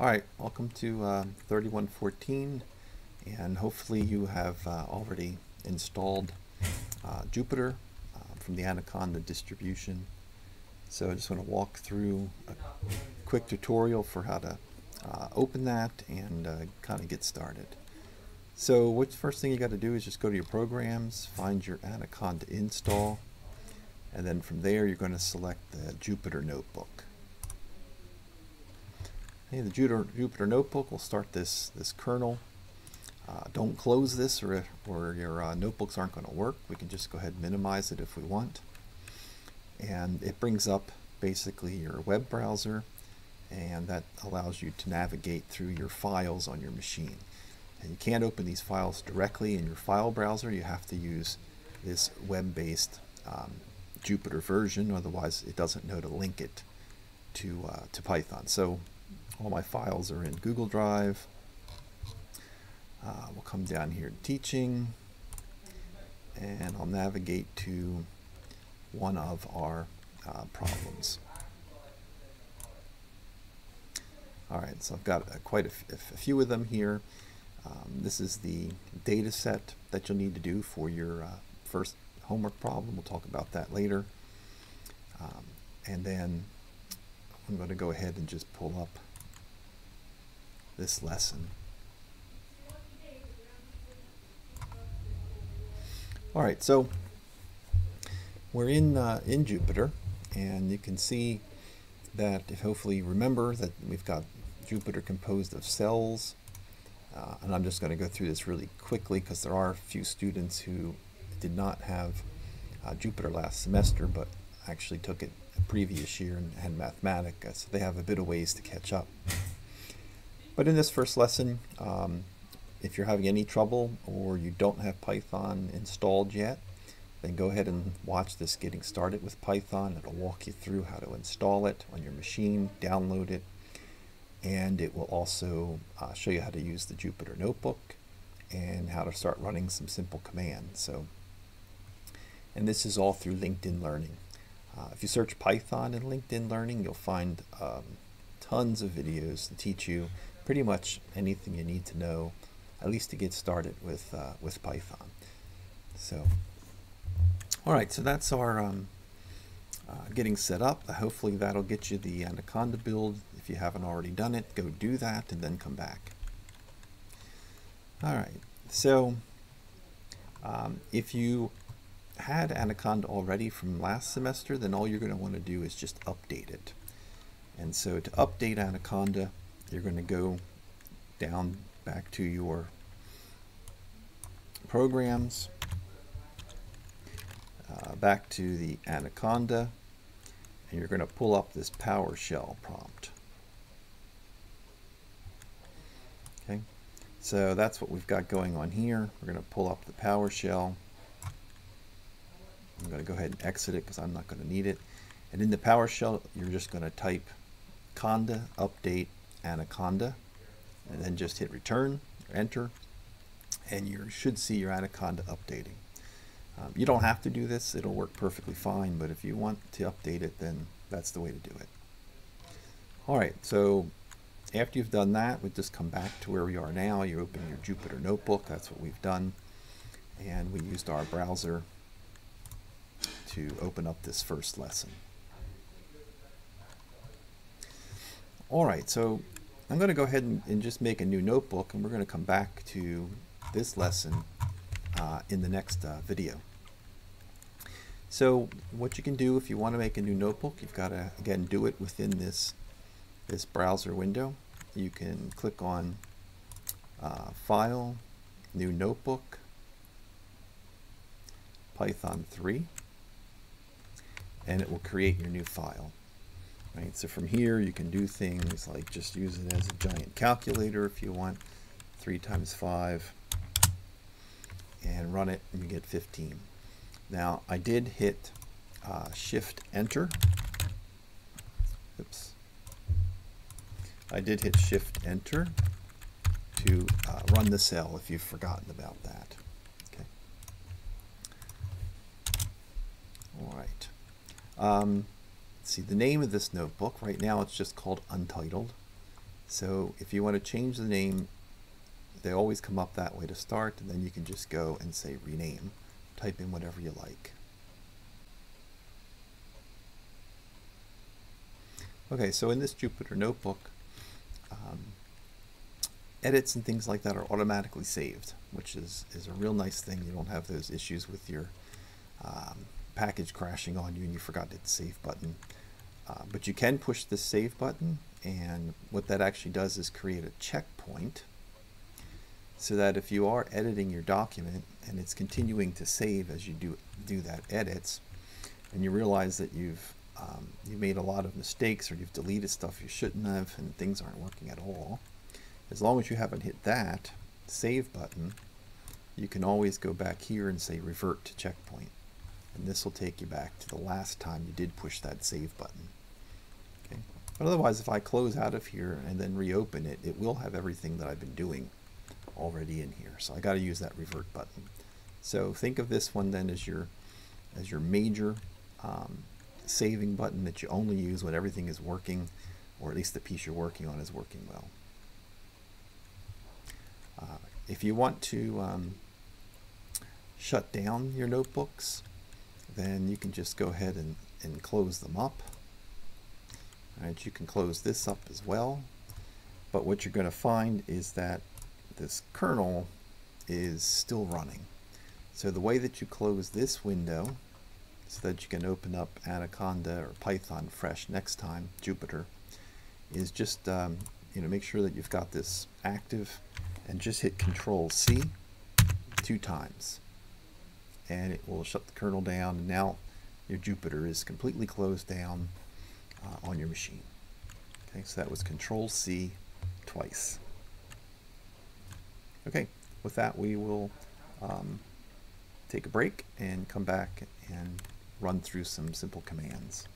All right, welcome to uh, 3114 and hopefully you have uh, already installed uh, Jupyter uh, from the Anaconda distribution. So I just want to walk through a quick tutorial for how to uh, open that and uh, kind of get started. So what's first thing you got to do is just go to your programs, find your Anaconda install, and then from there you're going to select the Jupyter Notebook. Okay, the Jupyter, Jupyter Notebook will start this, this kernel. Uh, don't close this or, or your uh, notebooks aren't going to work. We can just go ahead and minimize it if we want. And it brings up basically your web browser and that allows you to navigate through your files on your machine. And you can't open these files directly in your file browser. You have to use this web-based um, Jupyter version, otherwise it doesn't know to link it to, uh, to Python. So all my files are in Google Drive. Uh, we'll come down here to teaching and I'll navigate to one of our uh, problems. Alright, so I've got uh, quite a, few of them here. Um, this is the data set that you'll need to do for your uh, first homework problem. We'll talk about that later. Um, and then I'm going to go ahead and just pull up this lesson. All right, so we're in uh, in Jupyter, and you can see that if hopefully remember that we've got Jupyter composed of cells, uh, and I'm just going to go through this really quickly because there are a few students who did not have uh, Jupyter last semester, but actually took it previous year and had Mathematica, so they have a bit of ways to catch up. But in this first lesson, um, if you're having any trouble or you don't have Python installed yet, then go ahead and watch this getting started with Python. It'll walk you through how to install it on your machine, download it, and it will also uh, show you how to use the Jupyter Notebook and how to start running some simple commands. So, and this is all through LinkedIn Learning. Uh, if you search Python in LinkedIn Learning, you'll find um, tons of videos to teach you pretty much anything you need to know, at least to get started with, uh, with Python. So, all right, so that's our um, uh, getting set up. Hopefully that'll get you the Anaconda build. If you haven't already done it, go do that and then come back. All right, so um, if you had Anaconda already from last semester, then all you're going to want to do is just update it. And so to update Anaconda, you're going to go down back to your programs, uh, back to the Anaconda, and you're going to pull up this PowerShell prompt. Okay, so that's what we've got going on here. We're going to pull up the PowerShell. Going to go ahead and exit it because I'm not going to need it. And in the PowerShell, you're just going to type conda update anaconda and then just hit return or enter and you should see your anaconda updating. Um, you don't have to do this, it'll work perfectly fine, but if you want to update it, then that's the way to do it. Alright, so after you've done that, we just come back to where we are now. You open your Jupyter Notebook, that's what we've done, and we used our browser to open up this first lesson. Alright, so I'm going to go ahead and, and, just make a new notebook and we're going to come back to this lesson uh, in the next uh, video. So what you can do if you want to make a new notebook, you've got to again do it within this this browser window. You can click on uh, File, New Notebook, Python 3, and it will create your new file. Right, so from here you can do things like just use it as a giant calculator if you want, 3 times 5, and run it and you get 15. Now I did hit uh, Shift Enter. Oops. I did hit Shift Enter to uh, run the cell if you've forgotten about that. Okay. All right. Um, see the name of this notebook right now it's just called untitled So if you want to change the name, they always come up that way to start, and then you can just go and say rename. Type in whatever you like. Okay, so in this Jupyter Notebook, um, edits and things like that are automatically saved, which is, is a real nice thing. You don't have those issues with your um, package crashing on you and you forgot to hit the save button. Uh, but you can push the save button and what that actually does is create a checkpoint so that if you are editing your document and it's continuing to save as you do do that edits and you realize that you've um, you made a lot of mistakes or you've deleted stuff you shouldn't have and things aren't working at all as long as you haven't hit that save button you can always go back here and say revert to checkpoint and this will take you back to the last time you did push that save button. Okay? But otherwise if I close out of here and then reopen it it will have everything that I've been doing already in here. So I got to use that revert button. So think of this one then as your as your major um, saving button that you only use when everything is working, or at least the piece you're working on is working well. Uh, if you want to um, shut down your notebooks, then you can just go ahead and, and close them up. All right, you can close this up as well. But what you're going to find is that this kernel is still running. So the way that you close this window so that you can open up Anaconda or Python fresh next time, Jupyter, is just um, you know make sure that you've got this active and just hit Control C two times and it will shut the kernel down and now your Jupyter is completely closed down uh, on your machine. Okay, so that was Control C twice. Okay, with that we will um, take a break and come back and run through some simple commands.